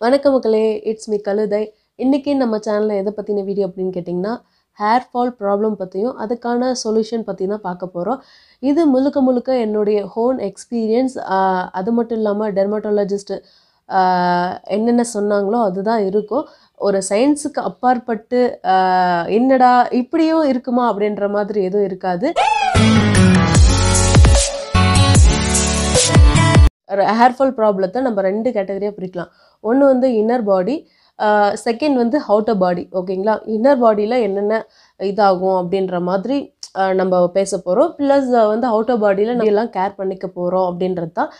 வணக்கம் மக்களே it's me கழுதை. இன்றைக்கி நம்ம சேனலில் எதை பற்றின வீடியோ அப்படின்னு கேட்டிங்கன்னா ஹேர் ஃபால் ப்ராப்ளம் பற்றியும் அதுக்கான சொல்யூஷன் பற்றி தான் பார்க்க போகிறோம் இது முழுக்க முழுக்க என்னுடைய ஹோன் எக்ஸ்பீரியன்ஸ் அது மட்டும் இல்லாமல் டெர்மட்டாலஜிஸ்ட்டு என்னென்ன சொன்னாங்களோ அதுதான் இருக்கும். ஒரு சயின்ஸுக்கு அப்பாற்பட்டு என்னடா இப்படியும் இருக்குமா அப்படின்ற மாதிரி எதுவும் இருக்காது. ஹேர் ஃபால் ப்ராப்ளத்தை நம்ம ரெண்டு கேட்டகரியாக பிரிக்கலாம். ஒன்று வந்து இன்னர் பாடி செகண்ட் வந்து அவுட்டர் பாடி ஓகேங்களா? இன்னர் பாடியில் என்னென்ன இதாகும் அப்படின்ற மாதிரி நம்ம பேச போகிறோம் ப்ளஸ் வந்து அவுட்டர் பாடியில் நம்ம எல்லாம் கேர் பண்ணிக்க போகிறோம் அப்படின்றது தான்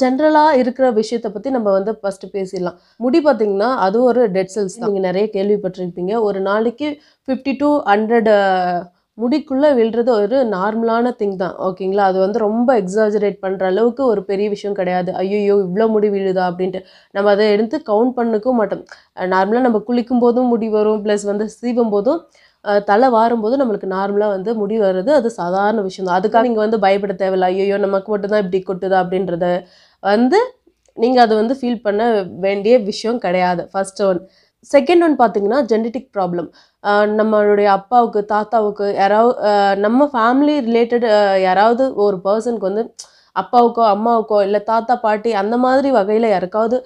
ஜென்ரலாக இருக்கிற விஷயத்தை பற்றி நம்ம வந்து ஃபஸ்ட்டு பேசிடலாம். முடி பார்த்திங்கன்னா அது ஒரு டெட் செல்ஸ் நீங்கள் நிறைய கேள்விப்பட்டிருப்பீங்க. ஒரு நாளைக்கு ஃபிஃப்டி டு ஹண்ட்ரட் முடிக்குள்ளே விழுறது ஒரு நார்மலான திங் தான். ஓகேங்களா அது வந்து ரொம்ப எக்ஸாஜரேட் பண்ணுற அளவுக்கு ஒரு பெரிய விஷயம் கிடையாது. ஐயோ இவ்வளோ முடி விழுதா அப்படின்ட்டு. நம்ம அதை எடுத்து கவுண்ட் பண்ணக்கும் மாட்டோம். நார்மலாக நம்ம குளிக்கும் போதும் முடி வரும் ப்ளஸ் வந்து சீவும் போதும் தலை வாரும்போது நம்மளுக்கு நார்மலாக வந்து முடி வருது அது சாதாரண விஷயம் தான். அதுக்காக நீங்கள் வந்து பயப்பட தேவையில்ல. ஐயோ நமக்கு மட்டும்தான் இப்படி கொட்டுதா அப்படின்றத வந்து நீங்கள் அதை வந்து ஃபீல் பண்ண வேண்டிய விஷயம் கிடையாது. ஃபஸ்ட் ஒன் செகண்ட் ஒன் பார்த்தீங்கன்னா ஜெனட்டிக் ப்ராப்ளம் நம்மளுடைய அப்பாவுக்கு தாத்தாவுக்கு யாராவது நம்ம ஃபேமிலி ரிலேட்டட் யாராவது ஒரு பர்சனுக்கு வந்து அப்பாவுக்கோ அம்மாவுக்கோ இல்லை தாத்தா பாட்டி அந்த மாதிரி வகையில் யாருக்காவது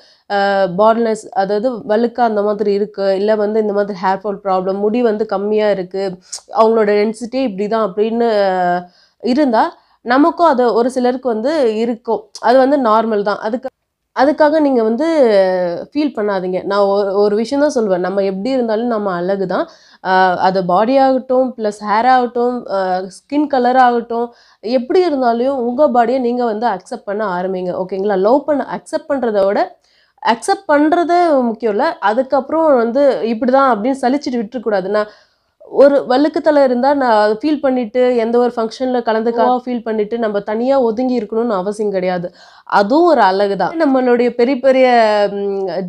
பார்ட்னஸ் அதாவது வழுக்க அந்த மாதிரி இருக்குது இல்லை வந்து இந்த மாதிரி ஹேர் ஃபால் ப்ராப்ளம் முடி வந்து கம்மியாக இருக்குது அவங்களோட டென்சிட்டி இப்படி தான் அப்படின்னு இருந்தால் நமக்கும் அது ஒரு சிலருக்கு வந்து இருக்கும். அது வந்து நார்மல் தான். அதுக்கு அதுக்காக நீங்கள் வந்து ஃபீல் பண்ணாதீங்க. நான் ஒரு ஒரு விஷயம் தான் சொல்லுவேன் நம்ம எப்படி இருந்தாலும் நம்ம அழகு தான். அது பாடி ஆகட்டும் ப்ளஸ் ஹேர் ஆகட்டும் ஸ்கின் கலர் ஆகட்டும் எப்படி இருந்தாலும் உங்கள் பாடியை நீங்கள் வந்து அக்செப்ட் பண்ண ஆரம்பிங்க. ஓகேங்களா லவ் பண்ண அக்செப்ட் பண்ணுறத விட அக்செப்ட் பண்ணுறது முக்கியம் இல்லை. அதுக்கப்புறம் வந்து இப்படி தான் அப்படின்னு சலிச்சுட்டு விட்டுறக்கூடாது. நான் ஒரு வழுக்குத்தலை இருந்தால் நான் ஃபீல் பண்ணிட்டு எந்த ஒரு ஃபங்க்ஷனில் கலந்துக்காக ஃபீல் பண்ணிட்டு நம்ம தனியாக ஒதுங்கி இருக்கணும்னு அவசியம் கிடையாது. அதுவும் ஒரு அழகு தான் நம்மளுடைய பெரிய பெரிய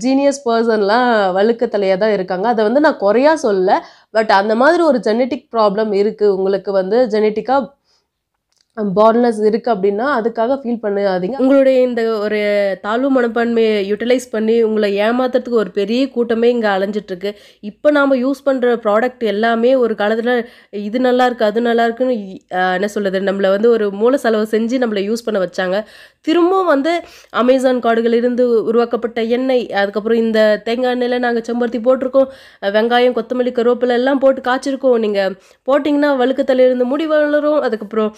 ஜீனியஸ் பர்சன்லாம் வழுக்கத்தலையாக தான் இருக்காங்க. அதை வந்து நான் குறையா சொல்ல பட் அந்த மாதிரி ஒரு ஜெனட்டிக் ப்ராப்ளம் இருக்குது உங்களுக்கு வந்து ஜெனட்டிக்காக பார்னஸ் இருக்குது அப்படின்னா அதுக்காக ஃபீல் பண்ணாதீங்க. உங்களுடைய இந்த ஒரு தாழ்வு மனப்பான்மையை யூட்டிலைஸ் பண்ணி உங்களை ஏமாத்துறதுக்கு ஒரு பெரிய கூட்டமே இங்கே அலைஞ்சிட்ருக்கு. இப்போ நாம் யூஸ் பண்ணுற ப்ராடக்ட் எல்லாமே ஒரு காலத்தில் இது நல்லாயிருக்கு அது நல்லா இருக்குன்னு என்ன சொல்கிறது நம்மளை வந்து ஒரு மூல செலவு செஞ்சு நம்மளை யூஸ் பண்ண வச்சாங்க. திரும்பவும் வந்து அமேசான் காடுகளிலிருந்து உருவாக்கப்பட்ட எண்ணெய் அதுக்கப்புறம் இந்த தேங்காய் எண்ணெயில் நாங்கள் செம்பருத்தி போட்டிருக்கோம் வெங்காயம் கொத்தமல்லி கருவேப்பிலை எல்லாம் போட்டு காய்ச்சிருக்கோம். நீங்கள் போட்டிங்கன்னா வழுக்கத்தலையிலிருந்து முடி வளரும் அதுக்கப்புறம்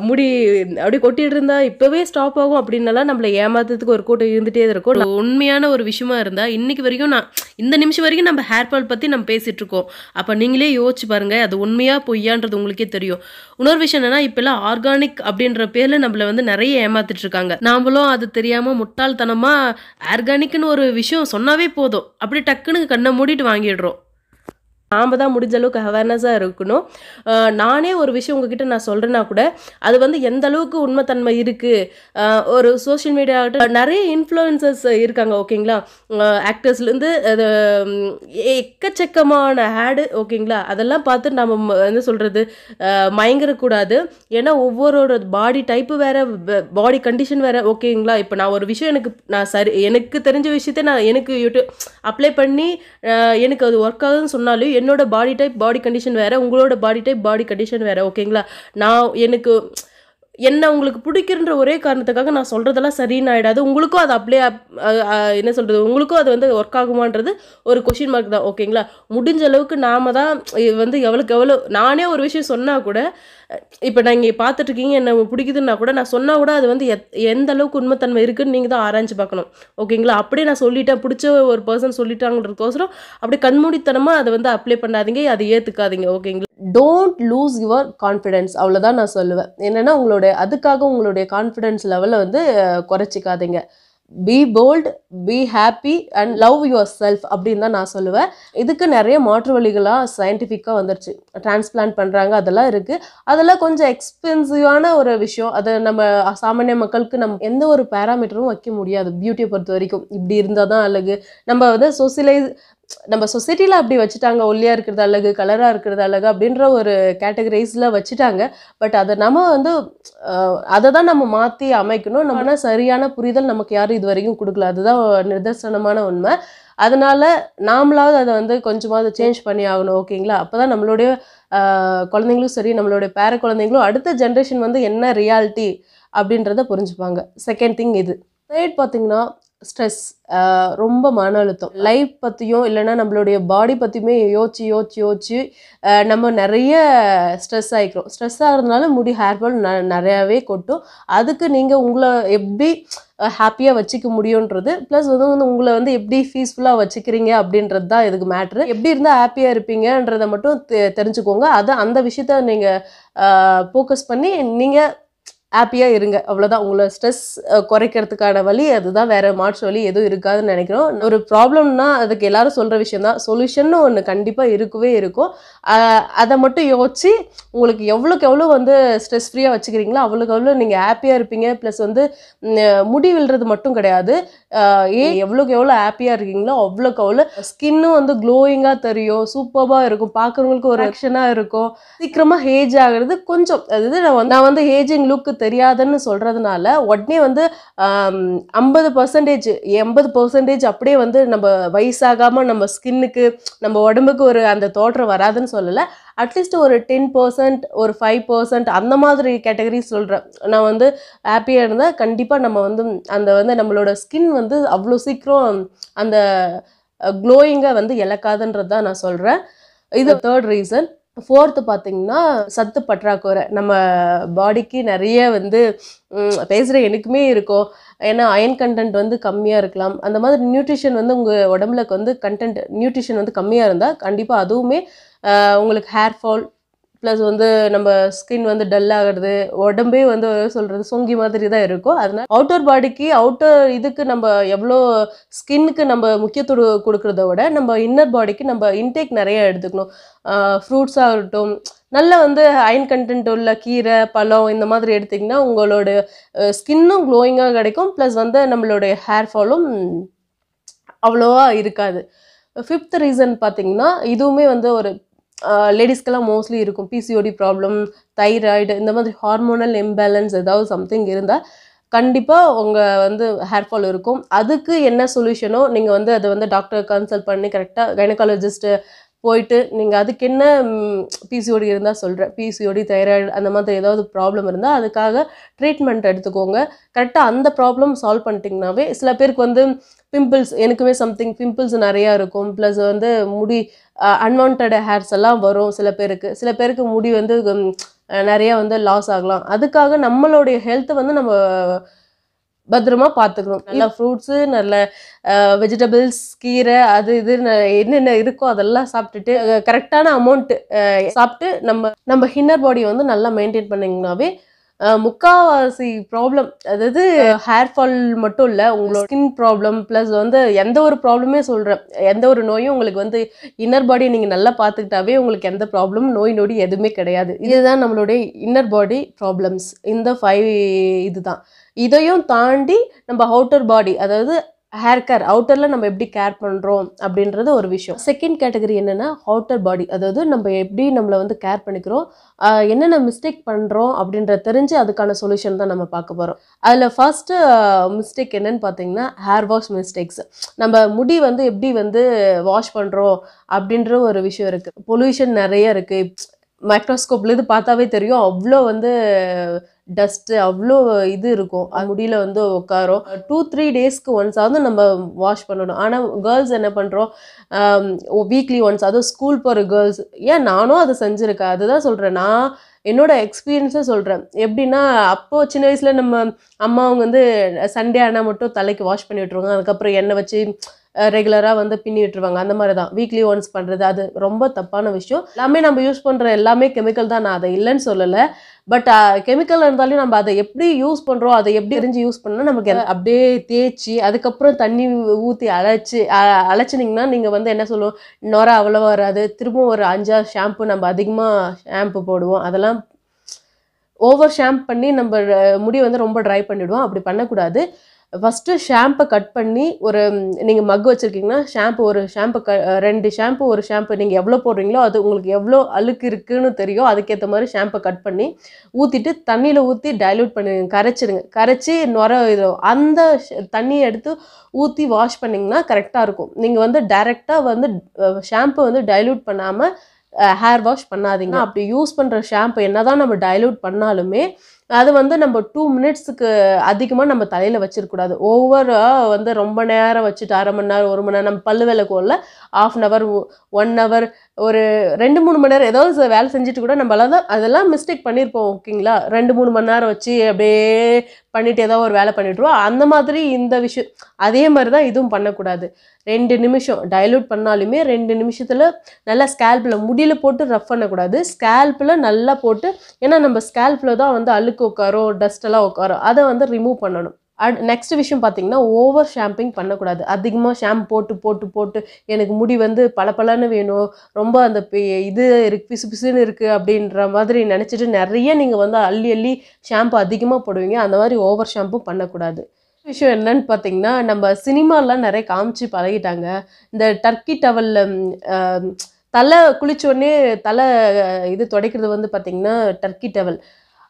முடி அப்படி கொட்டிட்டு இருந்தா இப்போவே ஸ்டாப் ஆகும் அப்படின்னலாம் நம்மளை ஏமாத்துறதுக்கு ஒரு கூட்டம் இருந்துகிட்டே இருக்கும். உண்மையான ஒரு விஷயமா இருந்தால் இன்னைக்கு வரைக்கும் நான் இந்த நிமிஷம் வரைக்கும் நம்ம ஹேர் ஃபால் பற்றி நம்ம பேசிட்டு இருக்கோம். அப்போ நீங்களே யோசிச்சு பாருங்க அது உண்மையா பொய்யான்றது உங்களுக்கே தெரியும். இன்னொரு விஷயம் என்னன்னா இப்போல்லாம் ஆர்கானிக் அப்படின்ற பேர்ல நம்மள வந்து நிறைய ஏமாத்திட்டு இருக்காங்க. நாமளும் அது தெரியாம முட்டாள்தனமா ஆர்கானிக்னு ஒரு விஷயம் சொன்னாவே போதும். அப்படி டக்குன்னு கண்ணை மூடிட்டு வாங்கிடுறோம். நாம் தான் முடிஞ்ச அளவுக்கு அவேர்னஸாக இருக்கணும். நானே ஒரு விஷயம் உங்ககிட்ட நான் சொல்கிறேன்னா கூட அது வந்து எந்த அளவுக்கு உண்மைத்தன்மை இருக்குது ஒரு சோஷியல் மீடியா நிறைய இன்ஃப்ளூயன்சஸ் இருக்காங்க ஓகேங்களா ஆக்டர்ஸ்லேருந்து அது எக்கச்சக்கமான ஆடு ஓகேங்களா அதெல்லாம் பார்த்து நம்ம என்ன சொல்கிறது மயங்கரக்கூடாது ஏன்னா ஒவ்வொரு பாடி டைப்பு வேறு பாடி கண்டிஷன் வேறு ஓகேங்களா இப்போ நான் ஒரு விஷயம் எனக்கு நான் சரி எனக்கு தெரிஞ்ச விஷயத்த நான் எனக்கு யூடியூப் அப்ளை பண்ணி எனக்கு அது ஒர்க் ஆகுதுன்னு சொன்னாலும் என்னோட பாடி டைப் பாடி கண்டிஷன் வேற உங்களோட பாடி டைப் பாடி கண்டிஷன் வேற ஓகேங்களா நான் எனக்கு என்ன உங்களுக்கு பிடிக்கிறன்ற ஒரே காரணத்துக்காக நான் சொல்கிறதெல்லாம் சரின்னு ஆகிடாது உங்களுக்கும் அது அப்படியே என்ன சொல்கிறது உங்களுக்கும் அது வந்து ஒர்க் ஆகுமான்றது ஒரு கொஷின் மார்க் தான் ஓகேங்களா முடிஞ்ச அளவுக்கு நாம தான் இது வந்து எவ்வளோக்கு எவ்வளோ நானே ஒரு விஷயம் சொன்னால் கூட இப்போ நீங்கள் பார்த்துட்ருக்கீங்க என்ன பிடிக்குதுன்னா கூட நான் சொன்னால் கூட அது வந்து எத் எந்த அளவுக்கு உண்மைத்தன்மை இருக்குதுன்னு நீங்கள் தான் ஆராய்ச்சி பார்க்கணும் ஓகேங்களா அப்படியே நான் சொல்லிட்டேன் பிடிச்ச ஒரு பர்சன் சொல்லிட்டாங்கன்றதுக்கோசரம் அப்படியே கண்மூடித்தனமாக அதை வந்து அப்ளை பண்ணாதீங்க அதை ஏற்றுக்காதீங்க ஓகேங்களா டோன்ட் லூஸ் யுவர் கான்ஃபிடென்ஸ் அவ்வளோதான் நான் சொல்லுவேன். என்னென்னா உங்களுடைய அதுக்காக உங்களுடைய கான்ஃபிடென்ஸ் லெவலை வந்து குறைச்சிக்காதீங்க. Be bold be happy and love yourself அப்படின்னு தான் நான் சொல்லுவேன். இதுக்கு நிறைய மாற்று வழிகளாக சயின்டிஃபிக்காக வந்துருச்சு. டிரான்ஸ்பிளான்ட் பண்ணுறாங்க அதெல்லாம் இருக்குது அதெல்லாம் கொஞ்சம் எக்ஸ்பென்சிவான ஒரு விஷயம். அதை நம்ம சாமானிய மக்களுக்கு நம்ம எந்த ஒரு பேராமீட்டரும் வைக்க முடியாது. பியூட்டியை பொறுத்த வரைக்கும். இப்படி இருந்தால் தான் அழகு. நம்ம வந்து சோசியலைஸ் நம்ம சொசைட்டியில் அப்படி வச்சுட்டாங்க. ஒல்லியாக இருக்கிறது அழகு கலராக இருக்கிறது அழகு அப்படின்ற ஒரு கேட்டகரைஸில் வச்சுட்டாங்க. பட் அதை நம்ம வந்து அதை தான் நம்ம மாற்றி அமைக்கணும். நம்மனா சரியான புரிதல் நமக்கு யாரும் இது வரைக்கும் கொடுக்கல. அதுதான் நிதர்சனமான உண்மை. அதனால நாமளாவது அதை வந்து கொஞ்சமாவது சேஞ்ச் பண்ணி ஆகணும் ஓகேங்களா? அப்போ தான் நம்மளுடைய குழந்தைங்களும் சரி நம்மளுடைய பேர குழந்தைங்களும் அடுத்த ஜென்ரேஷன் வந்து என்ன ரியாலிட்டி அப்படின்றத புரிஞ்சுப்பாங்க. செகண்ட் திங் இது. தேர்ட் பார்த்தீங்கன்னா ஸ்ட்ரெஸ் ரொம்ப மன அழுத்தம். லைஃப் பற்றியும் இல்லைன்னா நம்மளுடைய பாடி பற்றியுமே யோசிச்சு யோசிச்சு யோசிச்சு நம்ம நிறைய ஸ்ட்ரெஸ் ஆகிக்கிறோம் ஸ்ட்ரெஸ் ஆகிறதுனால முடி ஹேர் ஃபால் ந நிறையாவே கொட்டும். அதுக்கு நீங்கள் உங்களை எப்படி ஹாப்பியாக வச்சுக்க முடியுன்றது ப்ளஸ் வந்து வந்து உங்களை வந்து எப்படி பீஸ்ஃபுல்லாக வச்சுக்கிறீங்க அப்படின்றது தான் இதுக்கு மேட்ரு எப்படி இருந்தால் ஹாப்பியாக இருப்பீங்கன்றதை மட்டும் தெ- தெரிஞ்சுக்கோங்க. அதை அந்த விஷயத்த நீங்கள் ஃபோக்கஸ் பண்ணி நீங்கள் ஹாப்பியாக இருங்க. அவ்வளோதான் உங்களை ஸ்ட்ரெஸ் குறைக்கிறதுக்கான வழி அதுதான். வேற மாற்று வழி எதுவும் இருக்காதுன்னு நினைக்கிறோம். ஒரு ப்ராப்ளம்னா அதுக்கு எல்லாரும் சொல்கிற விஷயம் தான் சொல்யூஷன் ஒன்று கண்டிப்பாக இருக்கவே இருக்கும். அதை மட்டும் யோசிச்சு உங்களுக்கு எவ்வளோக்கு எவ்வளோ வந்து ஸ்ட்ரெஸ் ஃப்ரீயாக வச்சுக்கிறீங்களோ அவ்வளோக்கு எவ்வளோ நீங்கள் ஹாப்பியாக இருப்பீங்க. ப்ளஸ் வந்து ம், முடி விழுறது மட்டும் கிடையாது. ஏன் எவ்வளோக்கு எவ்வளோ ஹாப்பியாக இருக்கீங்களோ அவ்வளோக்கு அவ்வளோ ஸ்கின்னும் வந்து க்ளோயிங்காக தெரியும். சூப்பராக இருக்கும். பார்க்குறவங்களுக்கு ஒரு ஆக்ஷனாக இருக்கும். சீக்கிரமாக ஏஜ் ஆகுறது கொஞ்சம். அதாவது நான் வந்து நான் வந்து ஏஜிங் லுக்கு தெரியாதுன்னு சொல்கிறதுனால உடனே வந்து ஐம்பது பர்சன்டேஜ் எண்பது பர்சன்டேஜ் அப்படியே வந்து நம்ம வயசாகாமல் நம்ம ஸ்கின்னுக்கு நம்ம உடம்புக்கு ஒரு அந்த தோற்றம் வராதுன்னு சொல்லலை. அட்லீஸ்ட் ஒரு டென் பர்சன்ட் ஒரு ஃபைவ் பர்சன்ட் அந்த மாதிரி கேட்டகரி சொல்கிறேன் நான் வந்து ஹாப்பியாக இருந்தால் கண்டிப்பாக நம்ம வந்து அந்த வந்து நம்மளோட ஸ்கின் வந்து அவ்வளோ சீக்கிரம் அந்த க்ளோயிங்கை வந்து இழக்காதுன்றது தான் நான் சொல்கிறேன் இது தேர்ட் ரீசன் ஃபோர்த்து பார்த்தீங்கன்னா சத்து பற்றாக்குறை. நம்ம பாடிக்கு நிறைய வந்து பேசுகிற எனக்குமே இருக்கும். ஏன்னா அயன் கண்டென்ட் வந்து கம்மியாக இருக்கலாம். அந்த மாதிரி நியூட்ரிஷன் வந்து உங்கள் உடம்புல வந்து கண்டென்ட் நியூட்ரிஷன் வந்து கம்மியாக இருந்தால் கண்டிப்பாக அதுவுமே உங்களுக்கு ஹேர் ஃபால் ப்ளஸ் வந்து நம்ம ஸ்கின் வந்து டல் ஆகிறது உடம்பே வந்து சொல்கிறது சொங்கி மாதிரி தான் இருக்கும். அதனால் அவுட்டர் பாடிக்கு அவுட்டர் இதுக்கு நம்ம எவ்வளோ ஸ்கின்னுக்கு நம்ம முக்கியத்துவம் கொடுக்குறத விட நம்ம இன்னர் பாடிக்கு நம்ம இன்டேக் நிறைய எடுத்துக்கணும். ஃப்ரூட்ஸ் ஆகட்டும் நல்ல வந்து அயன் கண்டென்ட் உள்ள கீரை பழம் இந்த மாதிரி எடுத்திங்கன்னா உங்களோட ஸ்கின்னும் க்ளோயிங்காக கிடைக்கும். ப்ளஸ் வந்து நம்மளுடைய ஹேர் ஃபாலும் அவ்வளோவா இருக்காது. ஃபிஃப்த் ரீசன் பார்த்தீங்கன்னா இதுவுமே வந்து ஒரு லேடிஸ்க்கெல்லாம் மோஸ்ட்லி இருக்கும். பிசிஓடி ப்ராப்ளம் தைராய்டு இந்த மாதிரி ஹார்மோனல் இம்பேலன்ஸ் ஏதாவது சம்திங் இருந்தால் கண்டிப்பாக உங்கள் வந்து ஹேர் ஃபால் இருக்கும். அதுக்கு என்ன சொல்யூஷனோ நீங்கள் வந்து அதை வந்து டாக்டர் கன்சல்ட் பண்ணி கரெக்டாக கைனகாலஜிஸ்ட்டு போயிட்டு நீங்கள் அதுக்கு என்ன பிசிஓடி இருந்தால் சொல்கிறேன் பிசிஓடி தைராய்டு அந்த மாதிரி ஏதாவது ப்ராப்ளம் இருந்தால் அதுக்காக ட்ரீட்மெண்ட் எடுத்துக்கோங்க. கரெக்டாக அந்த ப்ராப்ளம் சால்வ் பண்ணிட்டீங்கனாவே சில பேருக்கு வந்து பிம்பிள்ஸ் எனக்குமே சம்திங் பிம்பிள்ஸ் நிறையா இருக்கும். ப்ளஸ் வந்து முடி அன்வான்ட் ஹேர்ஸ் எல்லாம் வரும் சில பேருக்கு. சில பேருக்கு முடி வந்து நிறையா வந்து லாஸ் ஆகலாம். அதுக்காக நம்மளுடைய ஹெல்த்தை வந்து நம்ம பத்திரமா பார்த்துக்கணும் நல்ல ஃப்ரூட்ஸு நல்ல வெஜிடபிள்ஸ் கீரை அது இது என்னென்ன இருக்கோ அதெல்லாம் சாப்பிட்டுட்டு கரெக்டான அமௌண்ட்டு சாப்பிட்டு நம்ம நம்ம ஹின்னர் பாடியை வந்து நல்லா மெயின்டைன் பண்ணிங்கனாவே முக்காவாசி ப்ராப்ளம் அதாவது ஹேர் ஃபால் மட்டும் இல்லை உங்களோட ஸ்கின் ப்ராப்ளம் ப்ளஸ் வந்து எந்த ஒரு ப்ராப்ளமே சொல்கிறேன் எந்த ஒரு நோயும் உங்களுக்கு வந்து இன்னர் பாடியை நீங்கள் நல்லா பார்த்துக்கிட்டாவே உங்களுக்கு எந்த ப்ராப்ளம் நோய் நொடி எதுவுமே கிடையாது. இதுதான் நம்மளுடைய இன்னர் பாடி ப்ராப்ளம்ஸ் இந்த ஃபைவ் இதுதான். இதையும் தாண்டி நம்ம அவுட்டர் பாடி அதாவது ஹேர் கேர் அவுட்டரில் நம்ம எப்படி கேர் பண்ணுறோம் அப்படின்றது ஒரு விஷயம். செகண்ட் கேட்டகரி என்னென்னா அவுட்டர் பாடி அதாவது நம்ம எப்படி நம்மளை வந்து கேர் பண்ணிக்கிறோம் என்னென்ன மிஸ்டேக் பண்ணுறோம் அப்படின்ற தெரிஞ்சு அதுக்கான சொல்யூஷன் தான் நம்ம பார்க்க போகிறோம் அதில் ஃபஸ்ட்டு மிஸ்டேக் என்னென்னு பார்த்தீங்கன்னா ஹேர் வாஷ் மிஸ்டேக்ஸ் நம்ம முடி வந்து எப்படி வந்து வாஷ் பண்ணுறோம் அப்படின்ற ஒரு விஷயம் இருக்குது பொல்யூஷன் நிறைய இருக்குது மைக்ரோஸ்கோப்லேருந்து பார்த்தாவே தெரியும். அவ்வளோ வந்து டஸ்ட்டு அவ்வளோ இது இருக்கும். அது முடியில் வந்து உட்காரும் டூ த்ரீ டேஸ்க்கு ஒன்ஸ் ஆகுது நம்ம வாஷ் பண்ணணும். ஆனால் கேர்ள்ஸ் என்ன பண்ணுறோம் வீக்லி ஒன்ஸ் அதுவும் ஸ்கூல் போகிற கேர்ள்ஸ் ஏன் நானும் அதை செஞ்சுருக்கேன்? அதுதான் சொல்கிறேன் நான் என்னோட எக்ஸ்பீரியன்ஸை சொல்கிறேன் எப்படின்னா அப்போது சின்ன வயசில் நம்ம அம்மா அவங்க வந்து சண்டே ஆனால் மட்டும் தலைக்கு வாஷ் பண்ணி விட்ருவாங்க அதுக்கப்புறம் எண்ணெய் வச்சு ரெகுலராக வந்து பின்னி விட்டுருவாங்க. அந்த மாதிரி தான் வீக்லி ஒன்ஸ் பண்ணுறது அது ரொம்ப தப்பான விஷயம். எல்லாமே நம்ம யூஸ் பண்ணுற எல்லாமே கெமிக்கல் தான். நான் அதை இல்லைன்னு சொல்லலை. பட் கெமிக்கல் இருந்தாலும் நம்ம அதை எப்படி யூஸ் பண்ணுறோம் அதை எப்படி எரிஞ்சு யூஸ் பண்ணால் நமக்கு அப்படியே தேய்ச்சி அதுக்கப்புறம் தண்ணி ஊற்றி அழைச்சி அழைச்சினிங்கன்னா நீங்கள் வந்து என்ன சொல்லுவோம் நொர அவ்வளோவா வராது. திரும்ப ஒரு அஞ்சாறு ஷாம்பு நம்ம அதிகமாக ஷாம்பு போடுவோம். அதெல்லாம் ஓவர் ஷாம்ப் பண்ணி நம்ம முடி வந்து ரொம்ப ட்ரை பண்ணிவிடுவோம் அப்படி பண்ணக்கூடாது. ஃபஸ்ட்டு ஷாம்பை கட் பண்ணி ஒரு நீங்கள் மக் வச்சுருக்கீங்கன்னா ஷாம்பு ஒரு ஷாம்பு க ரெண்டு ஷாம்பு ஒரு ஷாம்பு நீங்கள் எவ்வளோ போடுறீங்களோ அது உங்களுக்கு எவ்வளோ அழுக்கு இருக்குன்னு தெரியும். அதுக்கேற்ற மாதிரி ஷாம்பை கட் பண்ணி ஊற்றிட்டு தண்ணியில் ஊற்றி டைல்யூட் பண்ணிடுங்க கரைச்சிடுங்க. கரைச்சி நுர இது அந்த தண்ணியை எடுத்து ஊற்றி வாஷ் பண்ணிங்கன்னா கரெக்டாக இருக்கும். நீங்கள் வந்து டைரெக்டாக வந்து ஷாம்பு வந்து டைல்யூட் பண்ணாமல் ஹேர் வாஷ் பண்ணாதீங்க. அப்படி யூஸ் பண்ணுற ஷாம்பு என்னதான் நம்ம டைல்யூட் பண்ணாலுமே அது வந்து நம்ம டூ மினிட்ஸுக்கு அதிகமாக நம்ம தலையில் வச்சிருக்கூடாது. ஓவராக வந்து ரொம்ப நேரம் வச்சுட்டு அரை மணி நேரம் ஒரு மணி நேரம் நம்ம பல்லு கோலில் half an hour one hour ஒரு ரெண்டு மூணு மணி நேரம் ஏதாவது வேலை செஞ்சுட்டு கூட நம்மளால தான் அதெல்லாம் மிஸ்டேக் பண்ணியிருப்போம் ஓகேங்களா ரெண்டு மூணு மணி நேரம் வச்சு அப்படியே பண்ணிட்டு ஏதோ ஒரு வேலை பண்ணிட்டுருவோம். அந்த மாதிரி இந்த விஷயம் அதே மாதிரி தான் இதுவும் பண்ணக்கூடாது. ரெண்டு நிமிஷம் டைலூட் பண்ணாலுமே ரெண்டு நிமிஷத்தில் நல்லா ஸ்கேல்பில் முடியல போட்டு ரஃப் பண்ணக்கூடாது. ஸ்கேல்பில் நல்லா போட்டு ஏன்னா நம்ம ஸ்கேல்பில் தான் வந்து அழு அழுக்கு உட்காரும் டஸ்ட் எல்லாம் உட்காரும் அதை வந்து ரிமூவ் பண்ணணும். அட் நெக்ஸ்ட் விஷயம் பார்த்தீங்கன்னா ஓவர் ஷாம்பிங் பண்ணக்கூடாது. அதிகமாக ஷாம்பு போட்டு போட்டு போட்டு எனக்கு முடி வந்து பளபளன்னு வேணும் ரொம்ப அந்த இது இருக்கு பிசு பிசுன்னு இருக்குது அப்படின்ற மாதிரி நினச்சிட்டு நிறைய நீங்கள் வந்து அள்ளி அள்ளி ஷாம்பு அதிகமாக போடுவீங்க. அந்த மாதிரி ஓவர் ஷாம்பு பண்ணக்கூடாது. விஷயம் என்னன்னு பார்த்தீங்கன்னா நம்ம சினிமாலாம் நிறைய காமிச்சு பழகிட்டாங்க. இந்த டர்க்கி டவலில் தலை குளிச்சோடனே தலை இது துடைக்கிறது வந்து பார்த்திங்கன்னா டர்க்கி டவல்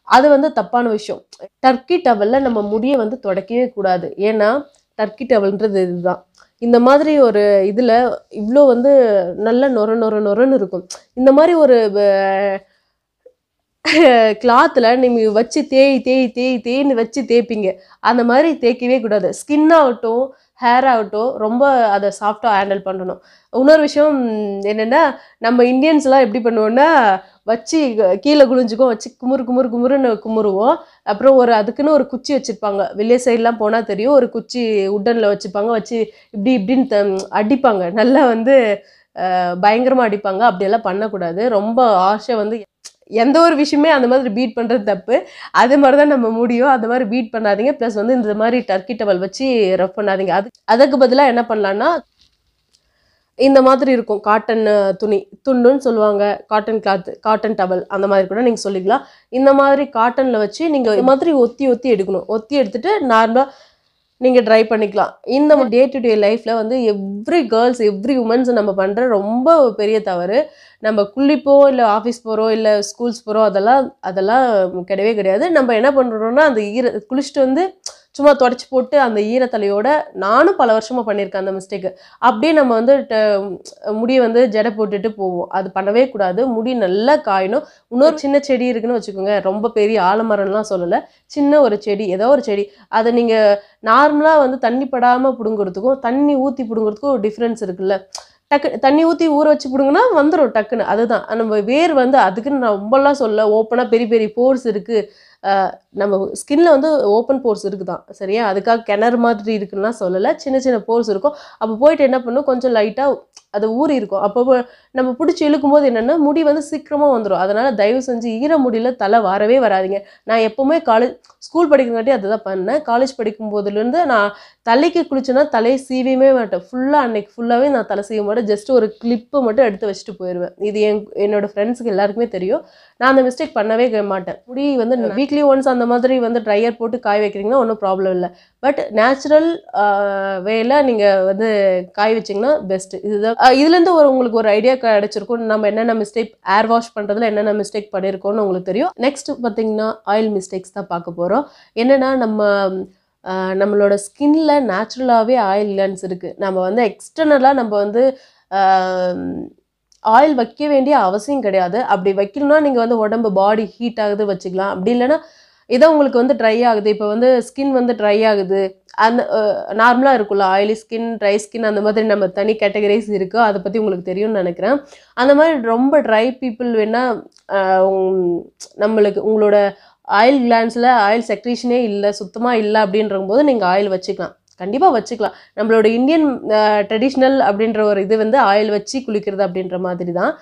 அது வந்து தப்பான விஷயம். டர்க்கி டவலில் நம்ம முடியை வந்து துடைக்கவே கூடாது. ஏன்னா டர்க்கி டவல்ன்றது இதுதான். இந்த மாதிரி ஒரு இதில் இவ்வளோ வந்து நல்ல நொர நொர நொரன்னு இருக்கும். இந்த மாதிரி ஒரு கிளாத்தில் நீங்கள் வச்சு தேய் தேய் தேய் தேய்ன்னு வச்சு தேய்ப்பீங்க. அந்த மாதிரி தேய்க்கவே கூடாது. ஸ்கின் ஆகட்டும் ஹேர் ஆகட்டும் ரொம்ப அதை சாஃப்டாக ஹேண்டில் பண்ணணும். இன்னொரு விஷயம் என்னென்னா நம்ம இந்தியன்ஸ்லாம் எப்படி பண்ணுவோன்னா வச்சு கீழே குனிஞ்சுக்கும் வச்சு குமுறு குமுறு குமுறுன்னு குமுறுவோம். அப்புறம் ஒரு அதுக்குன்னு ஒரு குச்சி வச்சுருப்பாங்க. வெளியே சைட்லாம் போனால் தெரியும். ஒரு குச்சி உட்டனில் வச்சுப்பாங்க. வச்சு இப்படி இப்படின்னு அடிப்பாங்க. நல்லா வந்து பயங்கரமாக அடிப்பாங்க. அப்படியெல்லாம் பண்ணக்கூடாது. ரொம்ப ஆசை வந்து எந்த ஒரு விஷயமே அந்த மாதிரி பீட் பண்ணுறது தப்பு. அதே மாதிரி தான் நம்ம முடியும். அந்த மாதிரி பீட் பண்ணாதீங்க. ப்ளஸ் வந்து இந்த மாதிரி டர்க்கி டவல் வச்சு ரஃப் பண்ணாதீங்க. அது அதுக்கு பதிலாக என்ன பண்ணலான்னா இந்த மாதிரி இருக்கும். காட்டன் துணி. துண்டுன்னு சொல்லுவாங்க. காட்டன் கிளாத் காட்டன் டவல் அந்த மாதிரி கூட நீங்கள் சொல்லிக்கலாம். இந்த மாதிரி காட்டனில் வச்சு நீங்கள் இந்த மாதிரி ஒத்தி ஒத்தி எடுக்கணும். ஒத்தி எடுத்துட்டு நார்மலாக நீங்கள் ட்ரை பண்ணிக்கலாம். இந்த டே டு டே லைஃப்பில் வந்து எவ்ரி கேர்ள்ஸ் எவ்ரி உமன்ஸ் நம்ம பண்ணுற ரொம்ப பெரிய தவறு. நம்ம குளிப்போம் இல்லை ஆஃபீஸ் போகிறோம் இல்லை ஸ்கூல்ஸ் போகிறோம் அதெல்லாம் அதெல்லாம் கிடையவே கிடையாது. நம்ம என்ன பண்ணுறோம்னா அந்த ஈர குளிச்சுட்டு வந்து சும்மா தொடச்சி போட்டு அந்த ஈரத்தலையோட நானும் பல வருஷமாக பண்ணியிருக்கேன் அந்த மிஸ்டேக்கு அப்படியே நம்ம வந்து ட- முடியை வந்து ஜடை போட்டுட்டு போவோம். அது பண்ணவே கூடாது. முடி நல்லா காயணும். இன்னொரு சின்ன செடி இருக்குன்னு வச்சுக்கோங்க. ரொம்ப பெரிய ஆலமரம்லாம் சொல்லலை. சின்ன ஒரு செடி ஏதோ ஒரு செடி. அதை நீங்கள் நார்மலாக வந்து தண்ணி படாமல் பிடுங்குறதுக்கும் தண்ணி ஊற்றி பிடுங்குறதுக்கும் ஒரு டிஃப்ரென்ஸ் இருக்குல்ல. டக்கு தண்ணி ஊற்றி ஊற வச்சு பிடுங்கன்னா வந்துடும் டக்குன்னு. அதுதான். நம்ம வேர் வந்து அதுக்குன்னு நான் ரொம்பலாம் சொல்ல ஓப்பனாக பெரிய பெரிய போர்ஸ் இருக்குது நம்ம ஸ்கின்ல வந்து ஓப்பன் போர்ஸ் இருக்குதான் சரியா? அதுக்காக கிணறு மாதிரி இருக்குன்னா சொல்லலை சின்ன சின்ன போர்ஸ் இருக்கும். அப்போ போயிட்டு என்ன பண்ணும்? கொஞ்சம் லைட்டாக அது ஊறி இருக்கும். அப்போ நம்ம பிடிச்சி இழுக்கும்போது என்னென்னா முடி வந்து சீக்கிரமாக வந்துடும் அதனால் தயவு செஞ்சு ஈர முடியல தலை வரவே வராதீங்க. நான் எப்போவுமே காலேஜ் ஸ்கூல் படிக்கிறங்காட்டி அதுதான் பண்ணேன். காலேஜ் படிக்கும் போதுலேருந்து நான் தலைக்கு குளிச்சேன்னா தலையை சீவியவே மாட்டேன். ஃபுல்லாக அன்னைக்கு ஃபுல்லாகவே நான் தலை சீவ மாட்டேன். ஜஸ்ட் ஒரு கிளிப்பு மட்டும் எடுத்து வச்சுட்டு போயிடுவேன் இது என் என்னோட ஃப்ரெண்ட்ஸுக்கு எல்லாருக்குமே தெரியும். நான் அந்த மிஸ்டேக் பண்ணவே மாட்டேன். முடி வந்து வீக்லி ஒன்ஸ் அந்த மாதிரி வந்து ட்ரையர் போட்டு காய வைக்கிறீங்கன்னா ஒன்றும் ப்ராப்ளம் இல்லை. பட் நேச்சுரல் வேல நீங்கள் வந்து காய வச்சிங்கன்னா பெஸ்ட்டு இதுதான். இதுலேருந்து ஒரு உங்களுக்கு ஒரு ஐடியா கிடச்சிருக்கும். நம்ம என்னென்ன மிஸ்டேக் ஏர் வாஷ் பண்ணுறதுல என்னென்ன மிஸ்டேக் பண்ணியிருக்கோம்னு உங்களுக்கு தெரியும். நெக்ஸ்ட் பார்த்தீங்கன்னா ஆயில் மிஸ்டேக்ஸ் தான் பார்க்க போகிறோம் என்னென்னா நம்ம நம்மளோட ஸ்கின்ல நேச்சுரலாகவே ஆயில் லென்ஸ் இருக்குது நம்ம வந்து எக்ஸ்டர்னலாக நம்ம வந்து ஆயில் வைக்க வேண்டிய அவசியம் கிடையாது. அப்படி வைக்கணும்னா நீங்கள் வந்து உடம்பு பாடி ஹீட் ஆகுது வச்சுக்கலாம். அப்படி இல்லைன்னா இதை உங்களுக்கு வந்து ட்ரை ஆகுது. இப்போ வந்து ஸ்கின் வந்து ட்ரை ஆகுது. அந்த நார்மலாக இருக்கும்ல ஆயிலி ஸ்கின் ட்ரை ஸ்கின் அந்த மாதிரி நம்ம தனி கேட்டகரிஸ் இருக்கோ. அதை பற்றி உங்களுக்கு தெரியும்னு நினைக்கிறேன். அந்த மாதிரி ரொம்ப ட்ரை பீப்புள் வேணால் நம்மளுக்கு உங்களோட ஆயில் கிளான்ஸில் ஆயில் செக்ரீஷனே இல்லை சுத்தமாக இல்லை அப்படின்ற போது நீங்கள் ஆயில் வச்சுக்கலாம். கண்டிப்பாக வச்சுக்கலாம். நம்மளோட இந்தியன் ட்ரெடிஷ்னல் அப்படின்ற ஒரு இது வந்து ஆயில் வச்சு குளிக்கிறது அப்படின்ற மாதிரி தான்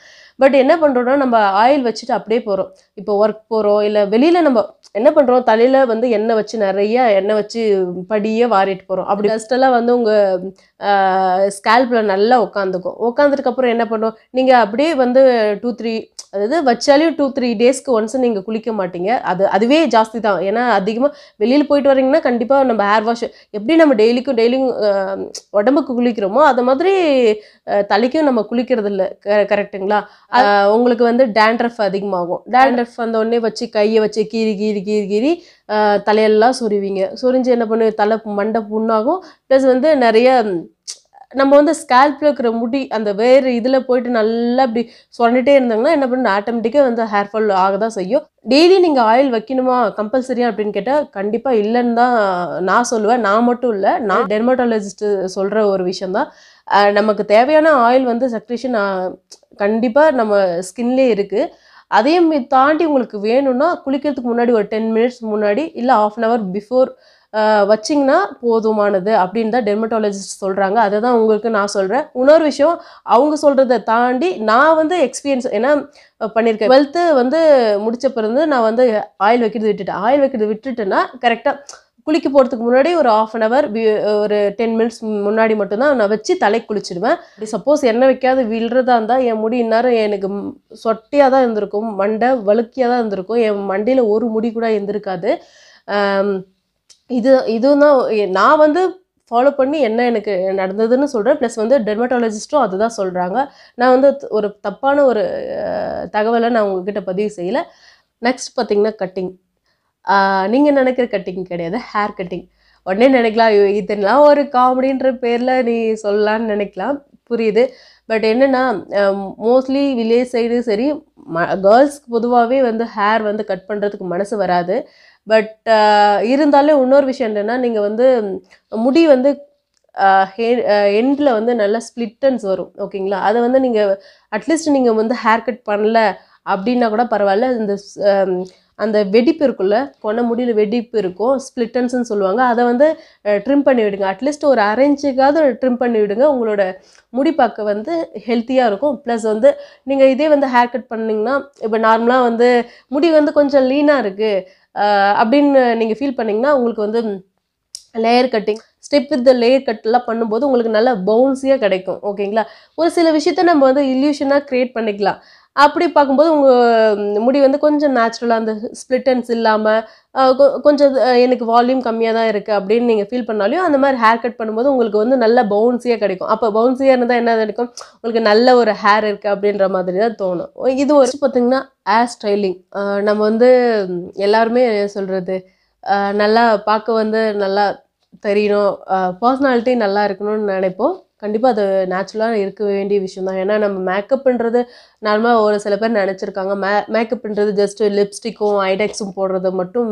பட் என்ன பண்ணுறோன்னா நம்ம ஆயில் வச்சுட்டு அப்படியே போகிறோம் இப்போ ஒர்க் போகிறோம் இல்லை வெளியில் நம்ம என்ன பண்ணுறோம் தலையில் வந்து எண்ணெய் வச்சு நிறைய எண்ணெய் வச்சு படியே வாரிட்டு போகிறோம் அப்படி ஃபஸ்ட்டெல்லாம் வந்து உங்கள் ஸ்கேல்பில் நல்லா உட்காந்துக்கும் உட்காந்துருக்கப்புறம் என்ன பண்ணும்? நீங்கள் அப்படியே வந்து டூ த்ரீ அதாவது வச்சாலையும் டூ த்ரீ டேஸ்க்கு ஒன்ஸ் நீங்கள் குளிக்க மாட்டீங்க. அது அதுவே ஜாஸ்தி தான். ஏன்னா அதிகமாக வெளியில் போயிட்டு வரீங்கன்னா கண்டிப்பாக நம்ம ஹேர் வாஷ் எப்படி நம்ம டெய்லிக்கும் டெய்லியும் உடம்புக்கு குளிக்கிறோமோ அது மாதிரி தலைக்கும் நம்ம குளிக்கிறது இல்லை கரெக்டுங்களா உங்களுக்கு வந்து டேண்ட்ரஃப் அதிகமாகும். டேண்ட்ரஃப் வந்த உடனே வச்சு கையை வச்சு கீறி கீறி கீறி கீறி தலையெல்லாம் சொருவிங்க. சொரிஞ்சு என்ன பண்ணு? தலை மண்டை புண்ணாகும். ப்ளஸ் வந்து நிறைய நம்ம வந்து ஸ்கேல்பில் இருக்கிற முடி அந்த வேறு இதில் போயிட்டு நல்லா இப்படி சொல்லிட்டே இருந்தாங்கன்னா என்ன பண்ணு ஆட்டோமேட்டிக்காக வந்து ஹேர் ஃபால் ஆக தான் செய்யும். டெய்லி நீங்கள் ஆயில் வைக்கணுமா? கம்பல்சரியா அப்படின்னு கேட்டால் கண்டிப்பாக இல்லைன்னு தான் நான் சொல்லுவேன். நான் மட்டும் இல்லை நான் டெர்மட்டாலஜிஸ்ட் சொல்கிற ஒரு விஷயந்தான் நமக்கு தேவையான ஆயில் வந்து சக்ரேஷன் கண்டிப்பாக நம்ம ஸ்கின்லேயே இருக்குது அதையும் தாண்டி உங்களுக்கு வேணும்னா குளிக்கிறதுக்கு முன்னாடி ஒரு டென் மினிட்ஸ் முன்னாடி இல்லை ஆஃப் அன் ஹவர் பிஃபோர் வச்சிங்கன்னா போதுமானது அப்படின்னு தான் டெர்மட்டாலஜிஸ்ட் சொல்கிறாங்க அதை தான் உங்களுக்கு நான் சொல்கிறேன் இன்னொரு விஷயம் அவங்க சொல்கிறத தாண்டி நான் வந்து எக்ஸ்பீரியன்ஸ் ஏன்னா பண்ணியிருக்கேன் டுவெல்த்து வந்து முடிச்ச பிறந்து நான் வந்து ஆயில் வைக்கிறது விட்டுட்டேன். ஆயில் வைக்கிறது விட்டுட்டேன்னா கரெக்டாக குளிக்க போகிறதுக்கு முன்னாடி ஒரு ஆஃப் அன் ஹவர் ஒரு டென் மினிட்ஸ் முன்னாடி மட்டும்தான் நான் வச்சு தலை குளிச்சிடுவேன். அப்படி சப்போஸ் எண்ணெய் வைக்காத விழுறதா இருந்தால் என் முடி இந்நேரம் எனக்கு சொட்டையாக தான் இருந்திருக்கும். மண்டை வழுக்கியாக தான் இருந்திருக்கும். என் மண்டையில் ஒரு முடி கூட இருந்திருக்காது. இது இதுவும் தான் நான் வந்து ஃபாலோ பண்ணி என்ன எனக்கு நடந்ததுன்னு சொல்கிறேன் ப்ளஸ் வந்து டெர்மட்டாலஜிஸ்ட்டும் அதுதான் சொல்கிறாங்க நான் வந்து ஒரு தப்பான ஒரு தகவலை நான் உங்ககிட்ட பதிவு செய்யலை. நெக்ஸ்ட் பார்த்திங்கன்னா கட்டிங் நீங்கள் நினைக்கிற கட்டிங் கிடையாது. ஹேர் கட்டிங் உடனே நினைக்கலாம். ஐயோ இதெல்லாம் ஒரு காமெடின்ற பேரில் நீ சொல்லலான்னு நினைக்கலாம். புரியுது. பட் என்னென்னா மோஸ்ட்லி வில்லேஜ் சைடு சரி ம கேர்ள்ஸ்க்கு பொதுவாகவே வந்து ஹேர் வந்து கட் பண்ணுறதுக்கு மனசு வராது. பட் uh, இருந்தாலும் இன்னொரு விஷயம் என்னென்னா நீங்கள் வந்து முடி வந்து எண்டில் வந்து நல்லா ஸ்ப்ளிட்டன்ஸ் வரும். ஓகேங்களா? அதை வந்து நீங்கள் அட்லீஸ்ட் நீங்கள் வந்து ஹேர் கட் பண்ணல அப்படின்னா கூட பரவாயில்ல. இந்த ஸ்- அந்த வெடிப்பு இருக்குல்ல கொண்ட முடியில் வெடிப்பு இருக்கும். ஸ்ப்ளிட்டன்ஸ்னு சொல்லுவாங்க. அதை வந்து ட்ரிம் பண்ணி விடுங்க. அட்லீஸ்ட் ஒரு அரைஞ்சுக்காவது ட்ரிம் பண்ணி விடுங்க. உங்களோட முடி பார்க்க வந்து ஹெல்த்தியாக இருக்கும். ப்ளஸ் வந்து நீங்கள் இதே வந்து ஹேர் கட் பண்ணிங்கன்னா இப்போ நார்மலாக வந்து முடி வந்து கொஞ்சம் லீனாக இருக்குது அப்படின்னு நீங்கள் ஃபீல் பண்ணிங்கன்னா உங்களுக்கு வந்து layer cutting step with the layer கட்லாம் பண்ணும்போது உங்களுக்கு நல்ல பவுன்ஸியாக கிடைக்கும் ஓகேங்களா ஒரு சில விஷயத்த நம்ம வந்து இல்யூஷனாக க்ரியேட் பண்ணிக்கலாம். அப்படி பார்க்கும்போது உங்கள் முடி வந்து கொஞ்சம் நேச்சுரலாக அந்த ஸ்ப்ளிட்டன்ஸ் இல்லாமல் கொஞ்சம் எனக்கு வால்யூம் கம்மியாக தான் இருக்குது அப்படின்னு நீங்கள் ஃபீல் பண்ணாலையும் அந்த மாதிரி ஹேர் கட் பண்ணும்போது உங்களுக்கு வந்து நல்ல பவுன்ஸியாக கிடைக்கும். அப்போ பவுன்ஸியாக இருந்தால் என்ன கிடைக்கும்? உங்களுக்கு நல்ல ஒரு ஹேர் இருக்குது அப்படின்ற மாதிரி தான் தோணும். இது ஒரு பார்த்திங்கன்னா ஹேர் ஸ்டைலிங் நம்ம வந்து எல்லாருமே சொல்கிறது நல்லா பார்க்க வந்து நல்லா தெரியணும். பர்சனாலிட்டி நல்லா இருக்கணும்னு நினைப்போம். கண்டிப்பாக அது நேச்சுரலாக இருக்க வேண்டிய விஷயம் தான் ஏன்னா நம்ம மேக்கப்ன்றது நார்மலாக ஒரு சில பேர் நினச்சிருக்காங்க. மே மேக்கப்ன்றது ஜஸ்ட்டு லிப்ஸ்டிக்கும் ஐடெக்ஸும் போடுறது மட்டும்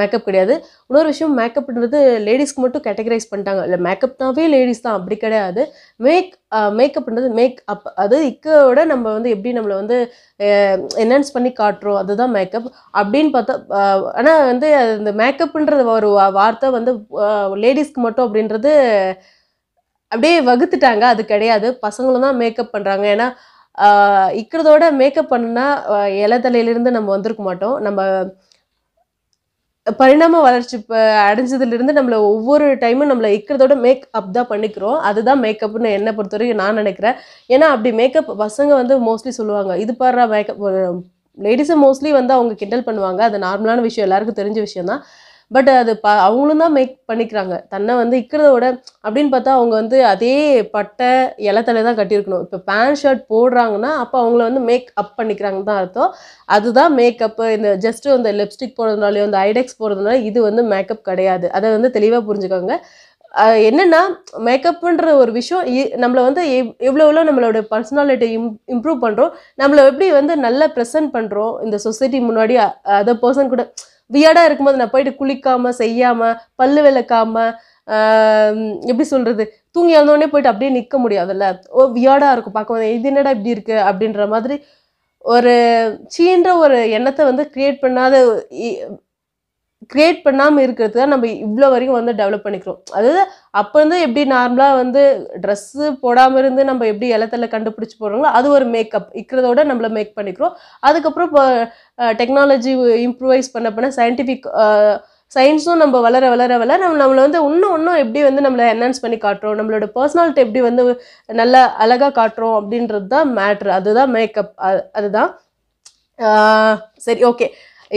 மேக்கப் கிடையாது. இன்னொரு விஷயம் மேக்கப்ன்றது லேடிஸ்க்கு மட்டும் கேட்டகரைஸ் பண்ணிட்டாங்க. இல்லை மேக்கப்னாவே லேடிஸ் தான். அப்படி கிடையாது. மேக் மேக்கப்ன்றது மேக் அப் அது இக்கோட நம்ம வந்து எப்படி நம்மளை வந்து என்ஹான்ஸ் பண்ணி காட்டுறோம். அதுதான் மேக்கப் அப்படின்னு பார்த்தா ஆனால் வந்து அது இந்த மேக்கப்ன்றது ஒரு வார்த்தை வந்து லேடிஸ்க்கு மட்டும் அப்படின்றது அப்படியே வகுத்துட்டாங்க. அது கிடையாது. பசங்களும் தான் மேக்கப் பண்ணுறாங்க ஏன்னா இக்கிறதோட மேக்கப் பண்ணுனா இலை தலையிலேருந்து நம்ம வந்திருக்க மாட்டோம். நம்ம பரிணாம வளர்ச்சி இப்போ அடைஞ்சதுலேருந்து நம்மளை ஒவ்வொரு டைமும் நம்மளை இருக்கிறதோட மேக் அப் தான் பண்ணிக்கிறோம். அதுதான் மேக்கப்னு என்னை பொறுத்த வரைக்கும் நான் நினைக்கிறேன். ஏன்னா அப்படி மேக்கப் பசங்க வந்து மோஸ்ட்லி சொல்லுவாங்க இது பாடுற மேக்கப் லேடிஸை மோஸ்ட்லி வந்து அவங்க கிண்டல் பண்ணுவாங்க. அது நார்மலான விஷயம். எல்லாருக்கும் தெரிஞ்ச விஷயம் தான் பட் அது ப அவங்களும் தான் மேக் பண்ணிக்கிறாங்க. தன்னை வந்து இக்கிறத விட அப்படின்னு பார்த்தா அவங்க வந்து அதே பட்டை இலத்தலை தான் கட்டியிருக்கணும். இப்போ பேண்ட் ஷர்ட் போடுறாங்கன்னா அப்போ அவங்கள வந்து மேக் அப் பண்ணிக்கிறாங்கன்னு தான் அர்த்தம். அதுதான் மேக்கப்பு இந்த ஜஸ்ட்டு இந்த லிப்ஸ்டிக் போடுறதுனாலையோ இந்த ஐடெக்ஸ் போடுறதுனால இது வந்து மேக்கப் கிடையாது. அதை வந்து தெளிவாக புரிஞ்சுக்கோங்க. என்னென்னா மேக்கப்புன்ற ஒரு விஷயம் இ- நம்மளை வந்து எவ்- எவ்வளோ எவ்வளோ நம்மளோட பர்சனாலிட்டி இம் இம்ப்ரூவ் பண்ணுறோம் நம்மளை எப்படி வந்து நல்லா ப்ரெசென்ட் பண்ணுறோம் இந்த சொசைட்டி முன்னாடி அதர் பர்சன் கூட வியர்டாக இருக்கும்போது நான் போயிட்டு குளிக்காமல் செய்யாமல் பல்லு விளக்காமல் எப்படி சொல்கிறது தூங்கி எழுந்தோடனே போயிட்டு அப்படியே நிற்க முடியாதுல்ல? ஓ வியர்டாக இருக்கும் பார்க்கும்போது. இது என்னடா இப்படி இருக்குது அப்படின்ற மாதிரி ஒரு சீன்ற ஒரு எண்ணத்தை வந்து க்ரியேட் பண்ணாத கிரியேட் பண்ணாமல் இருக்கிறது தான் நம்ம இவ்வளோ வரைக்கும் வந்து டெவலப் பண்ணிக்கிறோம். அதாவது அப்போ வந்து எப்படி நார்மலாக வந்து ட்ரெஸ்ஸு போடாமல் இருந்து நம்ம எப்படி இலத்தில் கண்டுபிடிச்சி போடுறோங்களோ அது ஒரு மேக்கப் இருக்கிறதோட நம்மளை மேக் பண்ணிக்கிறோம். அதுக்கப்புறம் இப்போ டெக்னாலஜி இம்ப்ரூவைஸ் பண்ண பண்ண சயின்டிஃபிக் சயின்ஸும் நம்ம வளர வளர வளர நம்ம நம்மளை வந்து இன்னும் இன்னும் எப்படி வந்து நம்மளை என்ஹான்ஸ் பண்ணி காட்டுறோம் நம்மளோட பர்சனாலிட்டி எப்படி வந்து நல்லா அழகாக காட்டுறோம் அப்படின்றது தான் மேட்ரு அதுதான் மேக்கப் அதுதான். சரி ஓகே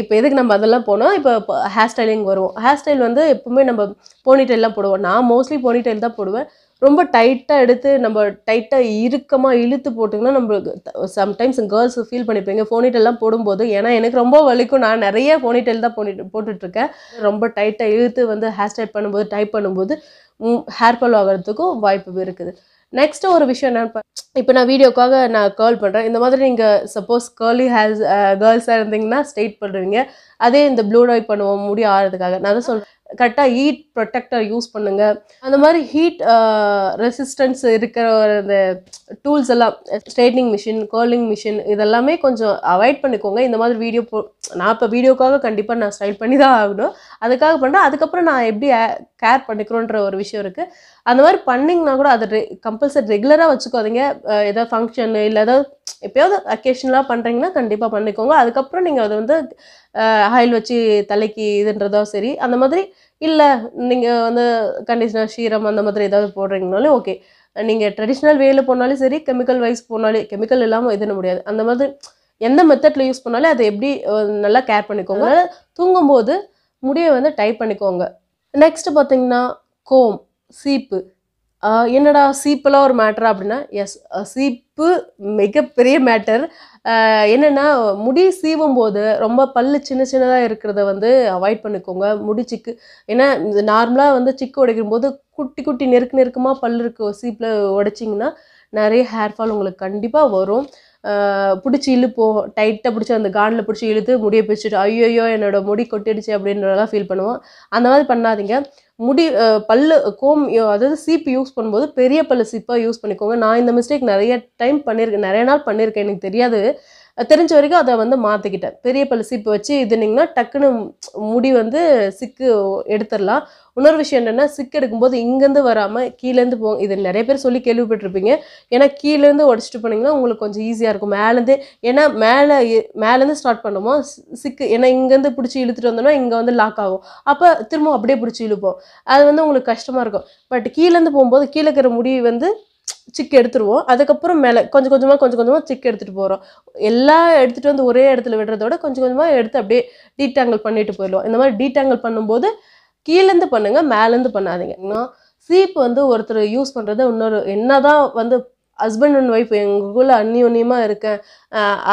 இப்போ எதுக்கு நம்ம அதெல்லாம் போனோம்? இப்போ ஹேர் ஸ்டைலிங் வருவோம் ஹேர் ஸ்டைல் வந்து எப்பவுமே நம்ம போனிடெயிலாம் போடுவோம். நான் மோஸ்ட்லி போனிடெயில் தான் போடுவேன். ரொம்ப டைட்டாக எடுத்து நம்ம டைட்டாக இறுக்கமாக இழுத்து போட்டிங்கன்னா நம்மளுக்கு சம்டைம்ஸ் கேர்ள்ஸ் ஃபீல் பண்ணிப்பீங்க. ஃபோனிட்டெல்லாம் போடும்போது ஏன்னா எனக்கு ரொம்ப வலிக்கும். நான் நிறைய போனிடெயில் தான் போனி போட்டுட்ருக்கேன். ரொம்ப டைட்டாக இழுத்து வந்து ஹேர் ஸ்டைல் பண்ணும்போது டைப் பண்ணும்போது ஹேர் ஃபால் ஆகிறதுக்கும் வாய்ப்பு இருக்குது. நெக்ஸ்ட் ஒரு விஷயம் என்னன்னு இப்போ நான் வீடியோக்காக நான் கேர்ள் பண்ணுறேன் இந்த மாதிரி நீங்கள் சப்போஸ் கேர்லி ஹேர்ஸ் கேர்ள்ஸாக இருந்தீங்கன்னா ஸ்ட்ரெயிட் பண்ணுவீங்க அதே இந்த ப்ளூ டை பண்ணுவோம் முடி ஆகிறதுக்காக நான் தான் சொல்கிறேன் கரெக்டாக ஹீட் ப்ரொடெக்டர் யூஸ் பண்ணுங்கள் அந்த மாதிரி ஹீட் ரெசிஸ்டன்ஸ் uh, இருக்கிற அந்த டூல்ஸ் எல்லாம் ஸ்ட்ரெயிட்னிங் மிஷின் கேர்லிங் மிஷின் இதெல்லாமே கொஞ்சம் அவாய்ட் பண்ணிக்கோங்க. இந்த மாதிரி வீடியோ போ நான் இப்போ வீடியோக்காக கண்டிப்பாக நான் ஸ்ட்ரைட் பண்ணி தான் ஆகணும். அதுக்காக பண்ணுறேன் அதுக்கப்புறம் நான் எப்படி uh, கேர் பண்ணிக்கிறோன்ற ஒரு விஷயம் இருக்குது அந்த மாதிரி பண்ணிங்கன்னா கூட அது ரெ கம்பல்சரி ரெகுலராக வச்சுக்கோதீங்க. ஏதாவது ஃபங்க்ஷன் இல்லை ஏதாவது எப்பயாவது அக்கேஷனலாக பண்ணுறீங்கன்னா கண்டிப்பாக பண்ணிக்கோங்க. அதுக்கப்புறம் நீங்கள் அதை வந்து ஆயில் வச்சு தலைக்கு இதுன்றதோ சரி அந்த மாதிரி இல்லை நீங்கள் வந்து கண்டிஷனர் ஷீரம் அந்த மாதிரி ஏதாவது போடுறீங்கனாலும் ஓகே நீங்கள் ட்ரெடிஷ்னல் வேல போனாலும் சரி கெமிக்கல் வைஸ் போனாலே கெமிக்கல் இல்லாமல் இது முடியாது. அந்த மாதிரி எந்த மெத்தடில் யூஸ் பண்ணாலும் அதை எப்படி நல்லா கேர் பண்ணிக்கோங்க. தூங்கும்போது முடியை வந்து டைப் பண்ணிக்கோங்க. நெக்ஸ்ட் பார்த்தீங்கன்னா கோம் சீப்பு. என்னடா சீப்பெல்லாம் ஒரு மேட்டர் அப்படின்னா எஸ் சீப்பு மிகப்பெரிய மேட்டர் என்னென்னா முடி சீவும் போது ரொம்ப பல்லு சின்ன சின்னதாக இருக்கிறத வந்து அவாய்ட் பண்ணிக்கோங்க. முடி சிக்கு ஏன்னா நார்மலாக வந்து சிக்கு உடைக்கும் போது குட்டி குட்டி நெருக்கு நெருக்கமாக பல்லு இருக்க சீப்பில் உடைச்சிங்கன்னா நிறைய ஹேர் ஃபால் உங்களுக்கு கண்டிப்பாக வரும். பிடிச்சி இழுப்போம் டைட்டாக பிடிச்சி அந்த கானில் பிடிச்சி இழுத்து முடியை பிடிச்சிட்டு ஐயோயோ என்னோட முடி கொட்டிடுச்சு அப்படின்றதெல்லாம் ஃபீல் பண்ணுவோம். அந்த மாதிரி பண்ணாதீங்க. முடி பல்லு கோம் அதாவது சீப்பு யூஸ் பண்ணும்போது பெரிய பல்லு சீப்பாக யூஸ் பண்ணிக்கோங்க. நான் இந்த மிஸ்டேக் நிறைய டைம் பண்ணியிருக்கேன் நிறைய நாள் பண்ணியிருக்கேன் எனக்கு தெரியாது. தெரிஞ்ச வரைக்கும் அதை வந்து மாற்றிக்கிட்டேன் பெரிய பல்லு சீப்பு வச்சு இதுனிங்கன்னா டக்குன்னு முடி வந்து சிக்கு எடுத்துடலாம். இன்னொரு விஷயம் என்னென்னா சிக்கு எடுக்கும்போது இங்கேருந்து வராமல் கீழேருந்து போ இது நிறைய பேர் சொல்லி கேள்விப்பட்டிருப்பீங்க. ஏன்னா கீழேருந்து உடச்சிட்டு போனீங்கன்னா உங்களுக்கு கொஞ்சம் ஈஸியாக இருக்கும். மேலேருந்து ஏன்னா மேலே மேலேருந்து ஸ்டார்ட் பண்ணுமோ சிக்கு ஏன்னா இங்கேருந்து பிடிச்சி இழுத்துட்டு வந்தோம்னா இங்கே வந்து லாக் ஆகும். அப்போ திரும்ப அப்படியே பிடிச்சி இழுப்போம். அது வந்து உங்களுக்கு கஷ்டமாக இருக்கும். பட் கீழேருந்து போகும்போது கீழே இருக்கிற முடி வந்து சிக்கு எடுத்துருவோம். அதுக்கப்புறம் மேலே கொஞ்சம் கொஞ்சமாக கொஞ்சம் கொஞ்சமாக சிக்கு எடுத்துகிட்டு போகிறோம் எல்லாம் எடுத்துகிட்டு வந்து ஒரே இடத்துல விடுறதோட கொஞ்சம் கொஞ்சமாக எடுத்து அப்படியே டீடாங்கிள் பண்ணிட்டு போயிடுவோம். இந்த மாதிரி டீடாங்கிள் பண்ணும்போது கீழேருந்து பண்ணுங்கள் மேலேருந்து பண்ணாதீங்க. இன்னும் சீப்பு வந்து ஒருத்தர் யூஸ் பண்ணுறது இன்னொரு என்னதான் வந்து ஹஸ்பண்ட் அண்ட் ஒய்ஃப் எங்களுக்குள்ள அந்நியோன்யமாக இருக்கேன்.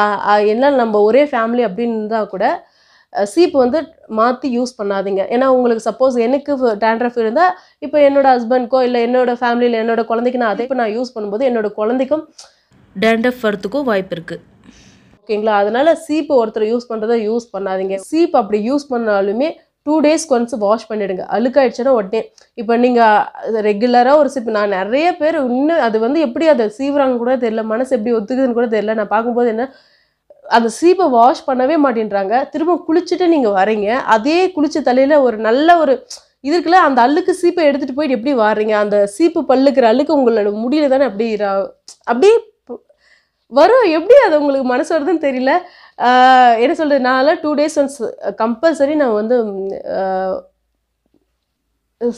ஆஹ் எல்லாம் நம்ம ஒரே ஃபேமிலி அப்படின்னு இருந்தால் கூட சீப் சீப்பு வந்து மாற்றி யூஸ் பண்ணாதீங்க. ஏன்னா உங்களுக்கு சப்போஸ் எனக்கு டேண்ட்ரஃப் இருந்தால் இப்போ என்னோட ஹஸ்பண்ட்க்கோ இல்லை என்னோட ஃபேமிலியில் என்னோட குழந்தைக்கு நான் அதை இப்போ நான் யூஸ் பண்ணும்போது என்னோட குழந்தைக்கும் டேண்ட்ரஃப் வரத்துக்கும் வாய்ப்பு இருக்குது ஓகேங்களா அதனால் சீப்பு ஒருத்தர் யூஸ் பண்ணுறதை யூஸ் பண்ணாதீங்க. சீப் அப்படி யூஸ் பண்ணாலுமே டூ டேஸ்க்கு ஒன்ஸ் வாஷ் பண்ணிவிடுங்க அழுக்காயிடுச்சுன்னா உடனே. இப்போ நீங்கள் ரெகுலராக ஒரு சீப்பு நான் நிறைய பேர் இன்னும் அது வந்து எப்படி அதை சீவுறாங்க கூட தெரியல. மனசு எப்படி ஒத்துக்குதுன்னு கூட தெரியல. நான் பார்க்கும்போது என்ன அந்த சீப்பை வாஷ் பண்ணவே மாட்டேன்றாங்க. திரும்ப குளிச்சுட்டு நீங்கள் வரீங்க. அதே குளிச்ச தலையில் ஒரு நல்ல ஒரு இது இருக்குல்ல அந்த அழுக்கு சீப்பை எடுத்துகிட்டு போயிட்டு எப்படி வாடுறீங்க அந்த சீப்பு பல்லுக்கிற அழுக்கு உங்களோட முடியல தானே அப்படி அப்படியே வரும். எப்படி அது உங்களுக்கு மனசு வருதுன்னு தெரியல. என்ன சொல்கிறது நான் டூ டேஸ் ஒன்ஸ் கம்பல்சரி நான் வந்து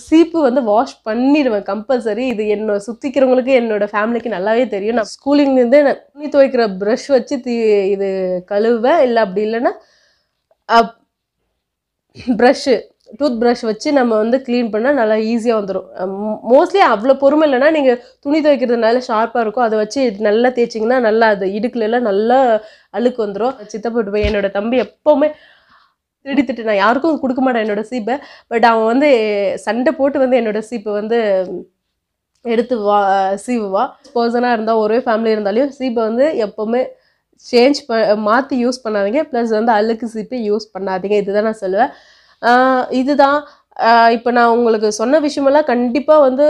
சீப்பு வந்து வாஷ் பண்ணிடுவேன் கம்பல்சரி. இது என்னோட சுற்றிக்கிறவங்களுக்கு என்னோட ஃபேமிலிக்கு நல்லாவே தெரியும். நான் ஸ்கூலிங்லேருந்தே நான் துணி துவைக்கிற ப்ரஷ் வச்சு தீ இது கழுவுவேன். இல்லை அப்படி இல்லைன்னா ப்ரஷ்ஷு டூத் ப்ரஷ் வச்சு நம்ம வந்து க்ளீன் பண்ணால் நல்லா ஈஸியாக வந்துடும் மோஸ்ட்லி அவ்வளோ பொறுமை இல்லைன்னா நீங்கள் துணி துவைக்கிறதுனால ஷார்ப்பாக இருக்கும். அதை வச்சு நல்லா தேய்ச்சிங்கன்னா நல்லா அது இடுக்குலாம் நல்லா அழுக்கு வந்துடும் சித்தப்பட்டு போய் என்னோட தம்பி எப்போவுமே திருடி திட்டு நான் யாருக்கும் கொடுக்க மாட்டேன் என்னோட சீப்பை. பட் அவன் வந்து சண்டை போட்டு வந்து என்னோட சீப்பை வந்து எடுத்து வா சீவுவா பர்சனாக இருந்தால் ஒரே ஃபேமிலி இருந்தாலையும் சீப்பை வந்து எப்போவுமே சேஞ்ச் ப மாற்றி யூஸ் பண்ணாதீங்க. ப்ளஸ் வந்து அழுக்கு சீப்பை யூஸ் பண்ணாதீங்க. இதுதான் நான் சொல்லுவேன். இதுதான் இப்போ நான் உங்களுக்கு சொன்ன விஷயமெல்லாம் கண்டிப்பாக வந்து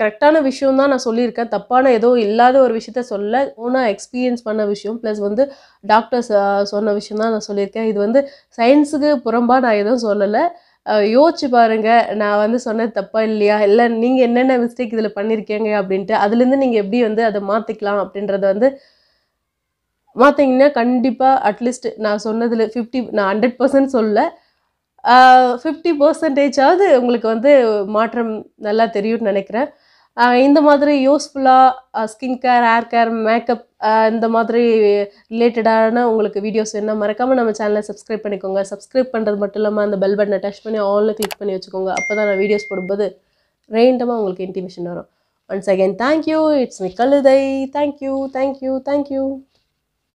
கரெக்டான விஷயம் தான் நான் சொல்லியிருக்கேன். தப்பான ஏதோ இல்லாத ஒரு விஷயத்த சொல்ல ஓனாக எக்ஸ்பீரியன்ஸ் பண்ண விஷயம். ப்ளஸ் வந்து டாக்டர்ஸ் சொன்ன விஷயம் தான் நான் சொல்லியிருக்கேன். இது வந்து சயின்ஸுக்கு புறம்பாக நான் எதுவும் சொல்லலை. யோசிச்சு பாருங்கள் நான் வந்து சொன்னது தப்பா இல்லையா? இல்லை நீங்கள் என்னென்ன மிஸ்டேக் இதில் பண்ணியிருக்கீங்க அப்படின்ட்டு அதுலேருந்து நீங்கள் எப்படி வந்து அதை மாற்றிக்கலாம் அப்படின்றத வந்து மாற்றிங்கன்னா கண்டிப்பாக அட்லீஸ்ட் நான் சொன்னதில் ஃபிஃப்டி நான் ஹண்ட்ரட் பர்சன்ட் சொல்ல ஃபிஃப்டி பர்சன்டேஜாவது உங்களுக்கு வந்து மாற்றம் நல்லா தெரியும்னு நினைக்கிறேன். இந்த மாதிரி யூஸ்ஃபுல்லாக skin care hair care makeup இந்த மாதிரி ரிலேட்டடான உங்களுக்கு வீடியோஸ் என்ன மறக்காமல் நம்ம சேனலை சப்ஸ்கிரைப் பண்ணிக்கோங்க. சப்ஸ்கிரைப் பண்ணுறது மட்டும் இல்லாமல் அந்த பெல் பட்டனை டச் பண்ணி ஆலில் கிளிக் பண்ணி வச்சுக்கோங்க. அப்போ தான் நான் வீடியோஸ் போடும்போது ரெயிண்டமாக உங்களுக்கு இன்டிமேஷன் வரும். ஒன்ஸ் அகேன் தேங்க்யூ இட்ஸ் மி கழுதை தேங்க்யூ தேங்க்யூ தேங்க்யூ